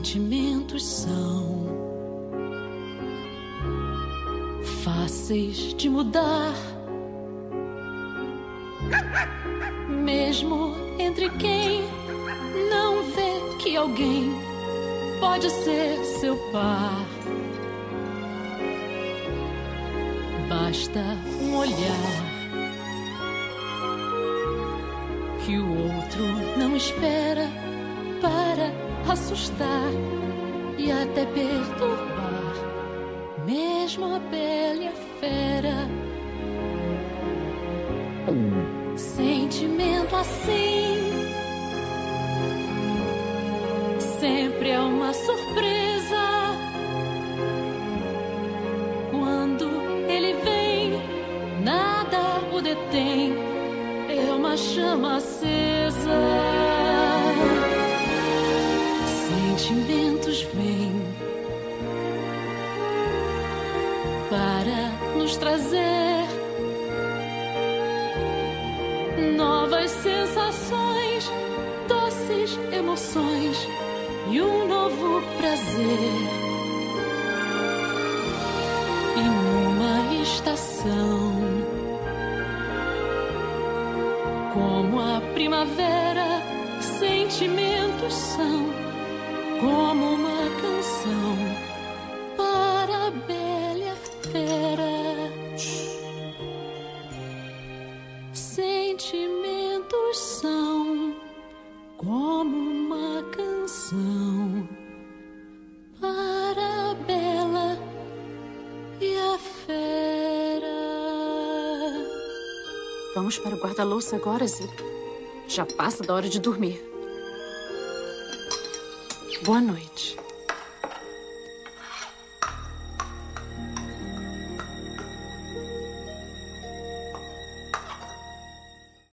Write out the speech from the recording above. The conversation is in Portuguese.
Sentimentos são fáceis de mudar, mesmo entre quem não vê que alguém pode ser seu par. Basta um olhar que o outro não espera para assustar e até perturbar, mesmo a bela e a fera. Sentimento assim sempre é uma surpresa. Quando ele vem, nada o detém, é uma chama acesa. Para nos trazer novas sensações, doces emoções e um novo prazer. E numa estação como a primavera, São como uma canção para a bela e a fera. Vamos para o guarda-louça agora, Zip. Já passa da hora de dormir. Boa noite.